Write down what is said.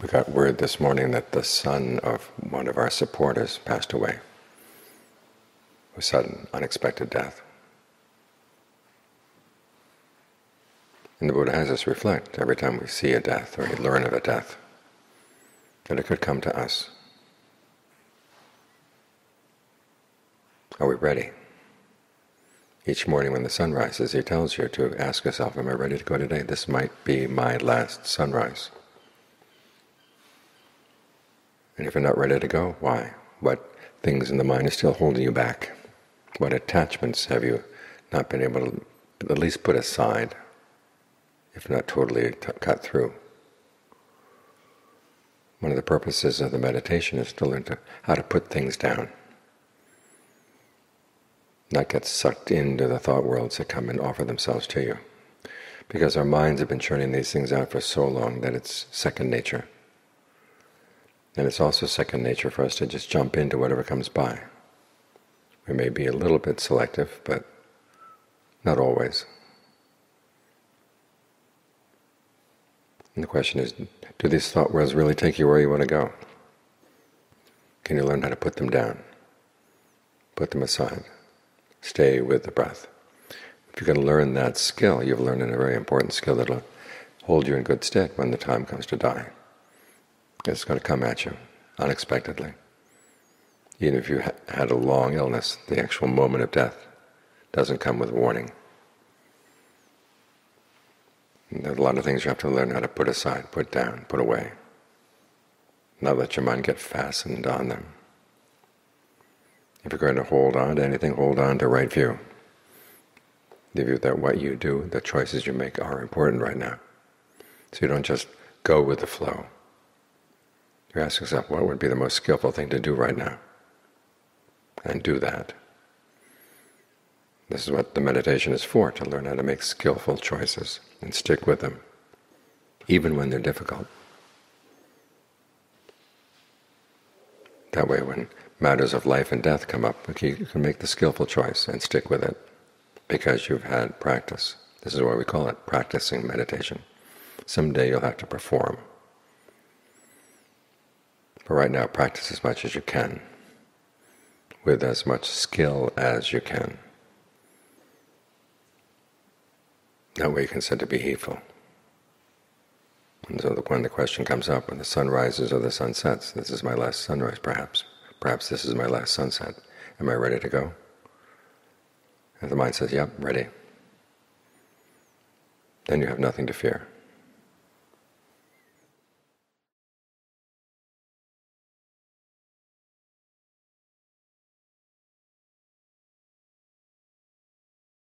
We got word this morning that the son of one of our supporters passed away. A sudden, unexpected death. And the Buddha has us reflect every time we see a death or we learn of a death, that it could come to us. Are we ready? Each morning when the sun rises, he tells you to ask yourself, am I ready to go today? This might be my last sunrise. And if you're not ready to go, why? What things in the mind are still holding you back? What attachments have you not been able to at least put aside, if not totally cut through? One of the purposes of the meditation is to learn to, how to put things down, not get sucked into the thought worlds that come and offer themselves to you. Because our minds have been churning these things out for so long that it's second nature. And it's also second nature for us to just jump into whatever comes by. We may be a little bit selective, but not always. And the question is, do these thought worlds really take you where you want to go? Can you learn how to put them down? Put them aside. Stay with the breath. If you can learn that skill, you've learned a very important skill that will hold you in good stead when the time comes to die. It's going to come at you unexpectedly. Even if you had a long illness, the actual moment of death doesn't come with warning. There's a lot of things you have to learn how to put aside, put down, put away. Not let your mind get fastened on them. If you're going to hold on to anything, hold on to right view. The view that what you do, the choices you make are important right now. So you don't just go with the flow. You ask yourself, what would be the most skillful thing to do right now? And do that. This is what the meditation is for, to learn how to make skillful choices and stick with them, even when they're difficult. That way when matters of life and death come up, you can make the skillful choice and stick with it because you've had practice. This is why we call it practicing meditation. Someday you'll have to perform. But right now, practice as much as you can, with as much skill as you can. That way you can set to be heedful. And so when the question comes up, when the sun rises or the sun sets, this is my last sunrise perhaps, perhaps this is my last sunset, am I ready to go? And the mind says, yep, ready. Then you have nothing to fear.